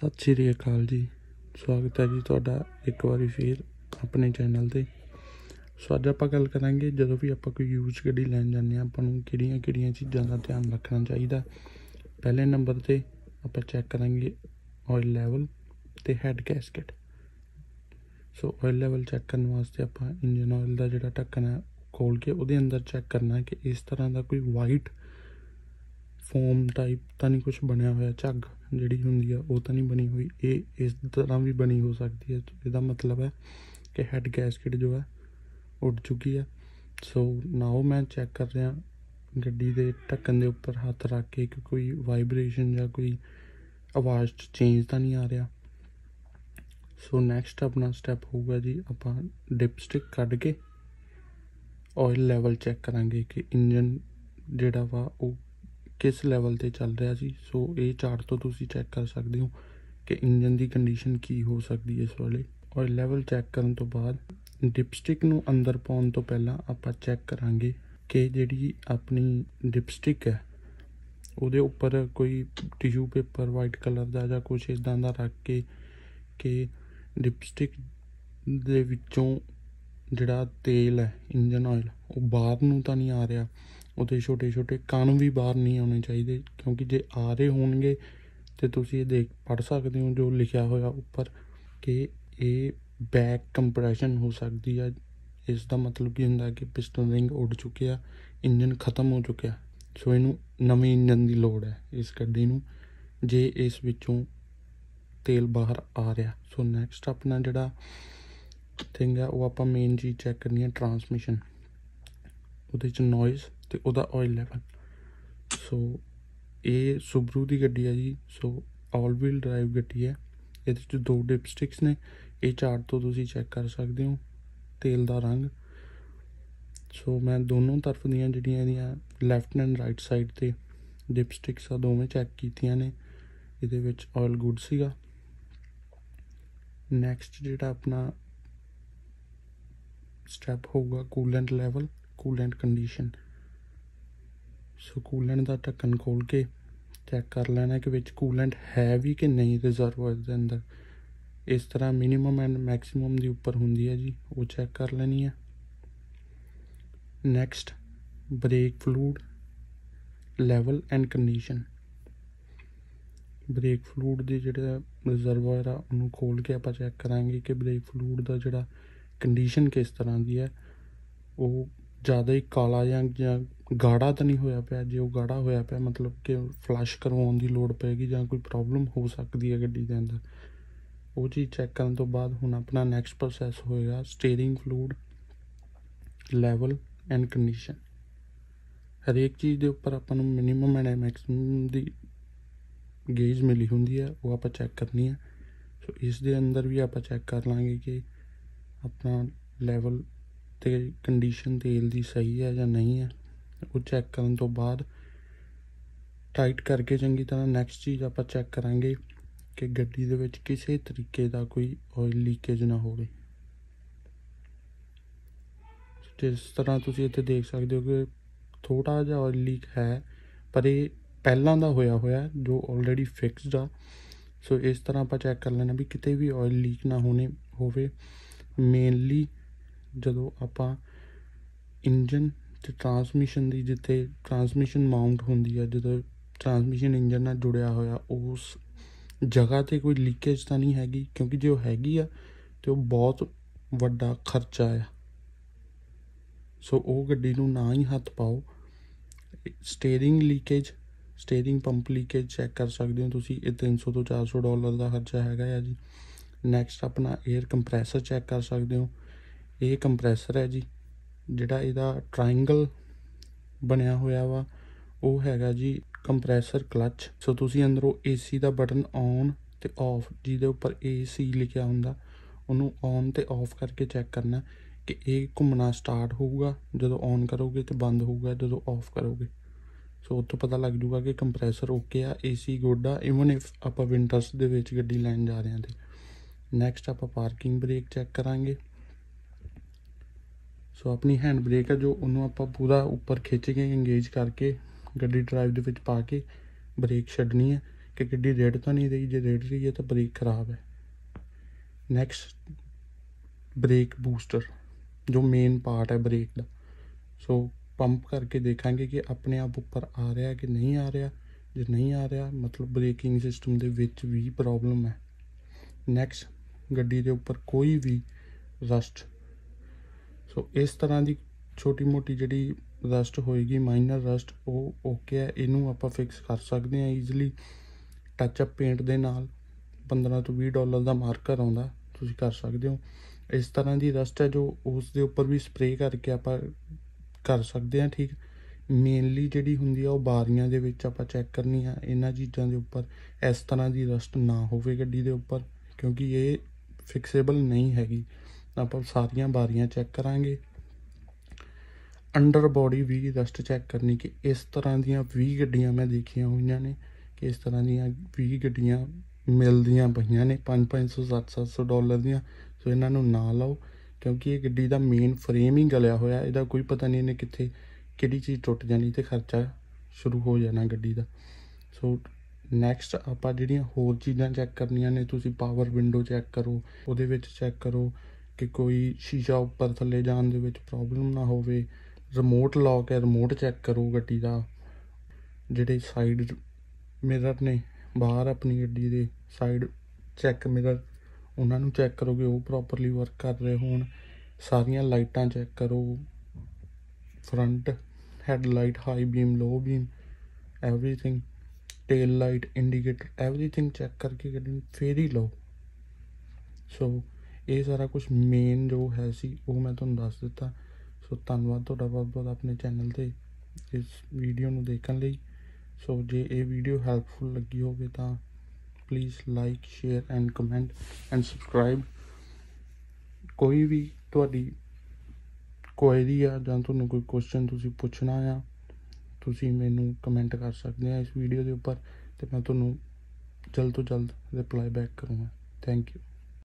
ਸਤਿ ਸ਼੍ਰੀ ਅਕਾਲ ਜੀ। ਸਵਾਗਤ ਹੈ ਜੀ ਤੁਹਾਡਾ ਇੱਕ ਵਾਰੀ ਫੇਰ ਆਪਣੇ ਚੈਨਲ ਤੇ। ਸੋ ਅੱਜ ਆਪਾਂ ਗੱਲ ਕਰਾਂਗੇ ਜਦੋਂ ਵੀ ਆਪਾਂ ਕੋਈ ਯੂਜ਼ ਗੱਡੀ ਲੈਣ ਜਾਂਦੇ ਆ ਆਪਾਂ ਨੂੰ ਕਿਹੜੀਆਂ ਕਿਹੜੀਆਂ ਚੀਜ਼ਾਂ ਦਾ ਧਿਆਨ ਰੱਖਣਾ ਚਾਹੀਦਾ। ਪਹਿਲੇ ਨੰਬਰ ਤੇ ਆਪਾਂ ਚੈੱਕ ਕਰਾਂਗੇ ਆਇਲ ਲੈਵਲ ਤੇ head gasket so oil level check ਕਰਨ ਵਾਸਤੇ ਆਪਾਂ ਇੰਜਨ ਆਇਲ ਦਾ ਜਿਹੜਾ ਢੱਕਣ ਹੈ ਖੋਲ ਕੇ ਉਹਦੇ ਅੰਦਰ ਚੈੱਕ ਕਰਨਾ ਕਿ ਇਸ ਤਰ੍ਹਾਂ ਦਾ ਕੋਈ ਵਾਈਟ ਫੋਮ ਟਾਈਪ ਤਾਂ ਨਹੀਂ ਕੁਝ ਬਣਿਆ ਹੋਇਆ, ਝੱਗ ਜਿਹੜੀ ਹੁੰਦੀ ਆ, ਉਹ ਤਾਂ ਨਹੀਂ ਬਣੀ ਹੋਈ। ਇਹ ਇਸ ਤਰ੍ਹਾਂ ਵੀ ਬਣੀ ਹੋ ਸਕਦੀ ਹੈ ਇਹਦਾ ਮਤਲਬ ਹੈ ਕਿ ਹੈਡ ਗੈਸਕਟ ਜੋ ਹੈ, ਉੱਡ ਚੁੱਕੀ ਹੈ ਸੋ ਨਾਓ ਮੈਂ ਚੈੱਕ ਕਰ ਰਿਹਾ, ਗੱਡੀ ਦੇ ਢੱਕਣ ਦੇ ਉੱਪਰ ਹੱਥ ਰੱਖ ਕੇ ਕਿ ਕੋਈ ਵਾਈਬ੍ਰੇਸ਼ਨ ਜਾਂ ਕੋਈ ਆਵਾਜ਼ ਚ ਚੇਂਜ ਤਾਂ ਨਹੀਂ ਆ ਰਿਹਾ। ਸੋ ਨੈਕਸਟ ਆਪਣਾ ਸਟੈਪ ਹੋਊਗਾ ਜੀ, ਆਪਾਂ ਡਿਪਸਟਿਕ ਕੱਢ ਕੇ ਆਇਲ ਲੈਵਲ ਚੈੱਕ ਕਰਾਂਗੇ ਕਿ ਇੰਜਨ ਜਿਹੜਾ ਵਾ, ਉਹ ਕਿਸ ਲੈਵਲ ਤੇ ਚੱਲ ਰਿਹਾ ਸੀ? ਸੋ ਇਹ ਚਾਰਟ ਤੋਂ ਤੁਸੀਂ ਚੈੱਕ ਕਰ ਸਕਦੇ ਹੋ ਕਿ ਇੰਜਨ ਦੀ ਕੰਡੀਸ਼ਨ ਕੀ ਹੋ ਸਕਦੀ ਹੈ ਇਸ ਵੇਲੇ। ਔਰ ਲੈਵਲ ਚੈੱਕ ਕਰਨ ਤੋਂ ਬਾਅਦ ਡਿਪਸਟਿਕ ਨੂੰ ਅੰਦਰ ਪਾਉਣ ਤੋਂ ਪਹਿਲਾਂ ਆਪਾਂ ਚੈੱਕ ਕਰਾਂਗੇ ਕਿ ਜਿਹੜੀ ਆਪਣੀ ਡਿਪਸਟਿਕ ਹੈ, ਉਹਦੇ ਉੱਪਰ ਕੋਈ ਟਿਸ਼ੂ ਪੇਪਰ ਵਾਈਟ ਕਲਰ ਦਾ ਜਾਂ ਕੁਝ ਇਦਾਂ ਦਾ ਰੱਖ ਕੇ ਕਿ ਡਿਪਸਟਿਕ ਦੇ ਵਿੱਚੋਂ ਜਿਹੜਾ ਤੇਲ ਹੈ, ਇੰਜਨ ਆਇਲ ਉਹ ਬਾਹਰ ਨੂੰ ਤਾਂ ਨਹੀਂ ਆ ਰਿਹਾ। ਉਹਦੇ ਛੋਟੇ ਛੋਟੇ ਕਣ ਵੀ ਬਾਹਰ ਨਹੀਂ ਆਉਣੇ ਚਾਹੀਦੇ, ਕਿਉਂਕਿ ਜੇ ਆ ਰਹੇ ਹੋਣਗੇ ਤੇ ਤੁਸੀਂ ਇਹ ਦੇਖ ਪੜ ਸਕਦੇ ਹੋ ਜੋ ਲਿਖਿਆ ਹੋਇਆ ਉੱਪਰ ਕਿ ਇਹ ਬੈਕ ਕੰਪਰੈਸ਼ਨ ਹੋ ਸਕਦੀ ਆ। ਇਸ ਦਾ ਮਤਲਬ ਕੀ ਹੁੰਦਾ ਕਿ ਪਿਸਟਨ ਰਿੰਗ ਉੱਡ ਚੁੱਕਿਆ ਇੰਜਨ ਖਤਮ ਹੋ ਚੁੱਕਿਆ। ਸੋ ਇਹਨੂੰ ਨਵੇਂ ਇੰਜਨ ਦੀ ਲੋੜ ਹੈ ਇਸ ਗੱਡੀ ਨੂੰ, ਜੇ ਇਸ ਵਿੱਚੋਂ ਤੇਲ ਬਾਹਰ ਆ ਰਿਹਾ। ਸੋ ਨੈਕਸਟ ਆਪਣਾ ਜਿਹੜਾ ਥਿੰਗ ਹੈ ਉਹ ਆਪਾਂ ਮੇਨ ਚੀਜ਼ ਚੈੱਕ ਕਰਨੀ ਹੈ ਟਰਾਂਸਮਿਸ਼ਨ ਉਹਦੇ ਚ ਨੋਇਜ਼ ਤੇ ਉਹਦਾ ਆਇਲ ਲੈਵਲ ਸੋ ਇਹ ਸੁਬਰੂ ਦੀ ਗੱਡੀ ਹੈ ਜੀ। ਸੋ ਆਲ ਵੀਲ ਡਰਾਈਵ ਗੱਡੀ ਹੈ। ਇਹਦੇ ਚ ਦੋ ਡਿਪਸਟਿਕਸ ਨੇ। ਇਹ ਚਾਰਟ ਤੋਂ ਤੁਸੀਂ ਚੈੱਕ ਕਰ ਸਕਦੇ ਹੋ। ਤੇਲ ਦਾ ਰੰਗ। ਸੋ ਮੈਂ ਦੋਨੋਂ ਤਰਫ ਦੀਆਂ ਜਿਹੜੀਆਂ ਇਹਦੀਆਂ ਲੈਫਟ ਐਂਡ ਰਾਈਟ ਸਾਈਡ ਤੇ ਡਿਪਸਟਿਕਸ ਆ, ਦੋਵੇਂ ਚੈੱਕ ਕੀਤੀਆਂ ਨੇ। ਇਹਦੇ ਵਿੱਚ ਆਇਲ ਗੁੱਡ ਸੀਗਾ। ਨੈਕਸਟ ਜਿਹੜਾ ਆਪਣਾ ਸਟੈਪ ਹੋਊਗਾ coolant level coolant condition so coolant ਦਾ ਢੱਕਣ ਖੋਲ ਕੇ ਚੈੱਕ ਕਰ ਲੈਣਾ ਕਿ ਵਿੱਚ ਕੂਲੈਂਟ ਹੈ ਵੀ ਕਿ ਨਹੀਂ ਰਿਜ਼ਰਵਰ ਦੇ ਅੰਦਰ। ਇਸ ਤਰ੍ਹਾਂ ਮਿਨੀਮਮ ਐਂਡ ਮੈਕਸਿਮਮ ਦੀ ਉੱਪਰ ਹੁੰਦੀ ਹੈ ਜੀ, ਉਹ ਚੈੱਕ ਕਰ ਲੈਣੀ ਹੈ। Next brake fluid level and condition brake fluid ਦੇ ਜਿਹੜਾ ਰਿਜ਼ਰਵਰ ਆ, ਉਹਨੂੰ ਖੋਲ ਕੇ ਆਪਾਂ ਚੈੱਕ ਕਰਾਂਗੇ ਕਿ ਬ੍ਰੇਕ ਫਲੂਡ ਦਾ ਜਿਹੜਾ ਕੰਡੀਸ਼ਨ ਕਿਸ ਤਰ੍ਹਾਂ ਦੀ ਹੈ, ਉਹ ਜ਼ਿਆਦਾ ਹੀ ਕਾਲਾ ਜਾਂ ਜਾਂ ਗਾੜਾ ਤਾਂ ਨਹੀਂ ਹੋਇਆ ਪਿਆ। ਜੇ ਉਹ ਗਾੜਾ ਹੋਇਆ ਪਿਆ, ਮਤਲਬ ਕਿ ਫਲੱਸ਼ ਕਰਵਾਉਣ ਦੀ ਲੋੜ ਪਏਗੀ ਜਾਂ ਕੋਈ ਪ੍ਰੋਬਲਮ ਹੋ ਸਕਦੀ ਹੈ ਗੱਡੀ ਦੇ ਅੰਦਰ। ਉਹ ਚੀਜ਼ ਚੈੱਕ ਕਰਨ ਤੋਂ ਬਾਅਦ ਹੁਣ ਆਪਣਾ ਨੈਕਸਟ ਪ੍ਰੋਸੈਸ ਹੋਏਗਾ steering fluid level and condition ਹਰੇਕ ਚੀਜ਼ ਦੇ ਉੱਪਰ ਆਪਾਂ ਨੂੰ ਮਿਨੀਮਮ ਐਂਡ ਮੈਕਸਿਮਮ ਦੀ ਗੇਜ ਮਿਲੀ ਹੁੰਦੀ ਹੈ, ਉਹ ਆਪਾਂ ਚੈੱਕ ਕਰਨੀ ਹੈ। ਸੋ ਇਸ ਦੇ ਅੰਦਰ ਵੀ ਆਪਾਂ ਚੈੱਕ ਕਰ ਲਾਂਗੇ ਕਿ ਆਪਣਾ ਲੈਵਲ ਤੇ ਕੰਡੀਸ਼ਨ ਤੇਲ ਦੀ ਸਹੀ ਹੈ ਜਾਂ ਨਹੀਂ ਹੈ, ਉਹ ਚੈੱਕ ਕਰਨ ਤੋਂ ਬਾਅਦ ਟਾਈਟ ਕਰਕੇ ਚੰਗੀ ਤਰ੍ਹਾਂ ਨੈਕਸਟ ਚੀਜ਼ ਆਪਾਂ ਚੈੱਕ ਕਰਾਂਗੇ ਕਿ ਗੱਡੀ ਦੇ ਵਿੱਚ ਕਿਸੇ ਤਰੀਕੇ ਦਾ ਕੋਈ ਆਇਲ ਲੀਕੇਜ ਨਾ ਹੋਵੇ। ਜਿਸ ਤਰ੍ਹਾਂ ਤੁਸੀਂ ਇੱਥੇ ਦੇਖ ਸਕਦੇ ਹੋ ਕਿ ਥੋੜਾ ਜਿਹਾ ਆਇਲ ਲੀਕ ਹੈ, ਪਰ ਇਹ ਪਹਿਲਾਂ ਦਾ ਹੋਇਆ ਹੋਇਆ ਜੋ ਆਲਰੇਡੀ ਫਿਕਸਡ ਆ। ਸੋ ਇਸ ਤਰ੍ਹਾਂ ਆਪਾਂ ਚੈੱਕ ਕਰ ਲੈਣਾ ਵੀ ਕਿਤੇ ਵੀ ਆਇਲ ਲੀਕ ਨਾ ਹੋਣੇ, ਹੋਵੇ ਮੇਨਲੀ ਜਦੋਂ ਆਪਾਂ ਇੰਜਨ ਤੇ ਟਰਾਂਸਮਿਸ਼ਨ ਦੀ ਜਿੱਥੇ ਟਰਾਂਸਮਿਸ਼ਨ ਮਾਊਂਟ ਹੁੰਦੀ ਹੈ ਜਦੋਂ ਟਰਾਂਸਮਿਸ਼ਨ ਇੰਜਨ ਨਾਲ ਜੁੜਿਆ ਹੋਇਆ, ਉਸ ਜਗ੍ਹਾ ਤੇ ਕੋਈ ਲੀਕੇਜ ਤਾਂ ਨਹੀਂ ਹੈਗੀ, ਕਿਉਂਕਿ ਜੇ ਉਹ ਹੈਗੀ ਆ, ਤੇ ਉਹ ਬਹੁਤ ਵੱਡਾ ਖਰਚਾ ਆ। ਸੋ ਉਹ ਗੱਡੀ ਨੂੰ ਨਾ ਹੀ ਹੱਥ ਪਾਓ। Steering leakage steering pump leakage check ਕਰ ਸਕਦੇ ਹੋ ਤੁਸੀਂ, ਇਹ 300 ਤੋਂ 400 ਡਾਲਰ ਦਾ ਖਰਚਾ ਹੈਗਾ ਆ ਜੀ। ਨੈਕਸਟ ਆਪਣਾ 에ਅਰ ਕੰਪਰੈਸਰ ਚੈੱਕ ਕਰ ਸਕਦੇ ਹੋ। ਇਹ ਕੰਪਰੈਸਰ ਹੈ ਜੀ, ਜਿਹੜਾ ਇਹਦਾ ਟ੍ਰਾਇੰਗਲ ਬਣਿਆ ਹੋਇਆ ਵਾ, ਉਹ ਹੈਗਾ ਜੀ ਕੰਪਰੈਸਰ ਕਲਚ। ਸੋ ਤੁਸੀਂ ਅੰਦਰੋਂ ਏਸੀ ਦਾ ਬਟਨ ਔਨ ਤੇ ਆਫ ਜਿਹਦੇ ਉੱਪਰ ਏਸੀ ਲਿਖਿਆ ਹੁੰਦਾ, ਉਹਨੂੰ ਔਨ ਤੇ ਆਫ ਕਰਕੇ ਚੈੱਕ ਕਰਨਾ ਕਿ ਇਹ ਘੁੰਮਣਾ ਸਟਾਰਟ ਹੋਊਗਾ, ਜਦੋਂ ਔਨ ਕਰੋਗੇ ਤੇ ਬੰਦ ਹੋਊਗਾ, ਜਦੋਂ ਆਫ ਕਰੋਗੇ। ਸੋ ਉੱਥੋਂ ਪਤਾ ਲੱਗ ਜੂਗਾ ਕਿ ਕੰਪਰੈਸਰ ਓਕੇ ਆ ਏਸੀ ਗੁੱਡ ਆ ਇਵਨ ਇਫ ਆਪਾਂ ਵਿੰਟਰਸ ਦੇ ਵਿੱਚ ਗੱਡੀ ਲੈਣ ਜਾ ਰਹੇ ਹਾਂ ਤੇ। ਨੈਕਸਟ ਆਪਾਂ ਪਾਰਕਿੰਗ ਬ੍ਰੇਕ ਚੈੱਕ ਕਰਾਂਗੇ। ਸੋ ਆਪਣੀ ਹੈਂਡ ਬ੍ਰੇਕ ਹੈ ਜੋ ਉਹਨੂੰ ਆਪਾਂ ਪੂਰਾ ਉੱਪਰ ਖਿੱਚ ਕੇ ਇੰਗੇਜ ਕਰਕੇ ਗੱਡੀ ਡਰਾਈਵ ਦੇ ਵਿੱਚ ਪਾ ਕੇ ਬ੍ਰੇਕ ਛੱਡਣੀ ਹੈ ਕਿ ਗੱਡੀ ਰੇਡ ਤਾਂ ਨਹੀਂ ਰਹੀ, ਜੇ ਰੇਡ ਰਹੀ ਹੈ ਤਾਂ ਬ੍ਰੇਕ ਖਰਾਬ ਹੈ। ਨੈਕਸਟ ਬ੍ਰੇਕ ਬੂਸਟਰ ਜੋ ਮੇਨ ਪਾਰਟ ਹੈ ਬ੍ਰੇਕ ਦਾ। ਸੋ ਪੰਪ ਕਰਕੇ ਦੇਖਾਂਗੇ ਕਿ ਆਪਣੇ ਆਪ ਉੱਪਰ ਆ ਰਿਹਾ ਕਿ ਨਹੀਂ ਆ ਰਿਹਾ। ਜੇ ਨਹੀਂ ਆ ਰਿਹਾ, ਮਤਲਬ ਬ੍ਰੇਕਿੰਗ ਸਿਸਟਮ ਦੇ ਵਿੱਚ ਵੀ ਪ੍ਰੋਬਲਮ ਹੈ। ਨੈਕਸਟ ਗੱਡੀ ਦੇ ਉੱਪਰ ਕੋਈ ਵੀ ਰਸਟ ਸੋ ਇਸ ਤਰ੍ਹਾਂ ਦੀ ਛੋਟੀ ਮੋਟੀ ਜਿਹੜੀ ਰਸਟ ਹੋਏਗੀ ਮਾਈਨਰ ਰਸਟ, ਉਹ ਓਕੇ ਹੈ। ਇਹਨੂੰ ਆਪਾਂ ਫਿਕਸ ਕਰ ਸਕਦੇ ਹਾਂ ਈਜ਼ੀਲੀ ਟੱਚ ਅਪ ਪੇਂਟ ਦੇ ਨਾਲ 15 ਤੋਂ 20 ਡਾਲਰ ਦਾ ਮਾਰਕਰ ਆਉਂਦਾ, ਤੁਸੀਂ ਕਰ ਸਕਦੇ ਹੋ। ਇਸ ਤਰ੍ਹਾਂ ਦੀ ਰਸਟ ਹੈ ਜੋ ਉਸ ਦੇ ਉੱਪਰ ਵੀ ਸਪਰੇਅ ਕਰਕੇ ਆਪਾਂ ਕਰ ਸਕਦੇ ਹਾਂ, ਠੀਕ? ਮੇਨਲੀ ਜਿਹੜੀ ਹੁੰਦੀ ਆ ਉਹ ਬਾਰੀਆਂ ਦੇ ਵਿੱਚ ਆਪਾਂ ਚੈੱਕ ਕਰਨੀ ਆ, ਇਹਨਾਂ ਚੀਜ਼ਾਂ ਦੇ ਉੱਪਰ। ਇਸ ਤਰ੍ਹਾਂ ਦੀ ਰਸਟ ਨਾ ਹੋਵੇ ਗੱਡੀ ਦੇ ਉੱਪਰ, ਕਿਉਂਕਿ ਇਹ ਫਿਕਸੇਬਲ ਨਹੀਂ ਹੈਗੀ। ਆਪਾਂ ਸਾਰੀਆਂ ਬਾਰੀਆਂ ਚੈੱਕ ਕਰਾਂਗੇ। ਅੰਡਰ ਬੋਡੀ ਵੀ ਰਸਟ ਚੈੱਕ ਕਰਨੀ ਕਿ ਇਸ ਤਰ੍ਹਾਂ ਦੀਆਂ 20 ਗੱਡੀਆਂ ਮੈਂ ਦੇਖੀਆਂ ਹੋਈਆਂ ਨੇ, ਕਿ ਇਸ ਤਰ੍ਹਾਂ ਦੀਆਂ 20 ਗੱਡੀਆਂ ਮਿਲਦੀਆਂ ਪਈਆਂ ਨੇ 5-500 700 ਡਾਲਰ ਦੀਆਂ। ਸੋ ਇਹਨਾਂ ਨੂੰ ਨਾ ਲਾਓ, ਕਿਉਂਕਿ ਇਹ ਗੱਡੀ ਦਾ ਮੇਨ ਫਰੇਮ ਹੀ ਗਲਿਆ ਹੋਇਆ, ਇਹਦਾ ਕੋਈ ਪਤਾ ਨਹੀਂ ਇਹਨੇ ਕਿੱਥੇ ਕਿਹੜੀ ਚੀਜ਼ ਟੁੱਟ ਜਾਣੀ ਤੇ ਖਰਚਾ ਸ਼ੁਰੂ ਹੋ ਜਾਣਾ ਗੱਡੀ ਦਾ। ਸੋ ਨੈਕਸਟ ਆਪਾਂ ਜਿਹੜੀਆਂ ਹੋਰ ਚੀਜ਼ਾਂ ਚੈੱਕ ਕਰਨੀਆਂ ਨੇ, ਤੁਸੀਂ ਪਾਵਰ ਵਿੰਡੋ ਚੈੱਕ ਕਰੋ, ਉਹਦੇ ਵਿੱਚ ਚੈੱਕ ਕਰੋ। ਕਿ ਕੋਈ ਸ਼ੀਸ਼ਾ ਉੱਪਰ ਥੱਲੇ ਜਾਣ ਦੇ ਵਿੱਚ ਪ੍ਰੋਬਲਮ ਨਾ ਹੋਵੇ। ਰਿਮੋਟ ਲੌਕ ਹੈ ਰਿਮੋਟ ਚੈੱਕ ਕਰੋ ਗੱਡੀ ਦਾ। ਜਿਹੜੇ ਸਾਈਡ ਮਿਰਰ ਨੇ, ਬਾਹਰ ਆਪਣੀ ਗੱਡੀ ਦੇ ਸਾਈਡ ਚੈੱਕ ਮਿਰਰ ਉਹਨਾਂ ਨੂੰ ਚੈੱਕ ਕਰੋ ਕਿ ਉਹ ਪ੍ਰੋਪਰਲੀ ਵਰਕ ਕਰ ਰਹੇ ਹੋਣ। ਸਾਰੀਆਂ ਲਾਈਟਾਂ ਚੈੱਕ ਕਰੋ। Front headlight high beam low beam everything tail light indicator everything check ਕਰਕੇ ਗੱਡੀ ਨੂੰ ਫੇਰ ਹੀ ਲਓ। ਸੋ ਇਹ ਸਾਰਾ ਕੁਝ ਮੇਨ ਜੋ ਹੈ ਸੀ, ਉਹ ਮੈਂ ਤੁਹਾਨੂੰ ਦੱਸ ਦਿੱਤਾ। ਸੋ ਧੰਨਵਾਦ ਤੁਹਾਡਾ ਬਹੁਤ ਬਹੁਤ ਆਪਣੇ ਚੈਨਲ ਤੇ ਇਸ ਵੀਡੀਓ ਨੂੰ ਦੇਖਣ ਲਈ। ਸੋ ਜੇ ਇਹ ਵੀਡੀਓ ਹੈਲਪਫੁਲ ਲੱਗੀ ਹੋਵੇ ਤਾਂ please like share and comment and subscribe ਕੋਈ ਵੀ ਤੁਹਾਡੀ ਕੁਐਰੀ ਆ ਜਾਂ ਤੁਹਾਨੂੰ ਕੋਈ ਕੁਐਸਚਨ ਤੁਸੀਂ ਪੁੱਛਣਾ ਆ, ਤੁਸੀਂ ਮੈਨੂੰ ਕਮੈਂਟ ਕਰ ਸਕਦੇ ਆ ਇਸ ਵੀਡੀਓ ਦੇ ਉੱਪਰ ਤੇ ਮੈਂ ਤੁਹਾਨੂੰ ਜਲਦ ਤੋਂ ਜਲਦ ਰਿਪਲਾਈ ਬੈਕ ਕਰੂੰਗਾ। Thank you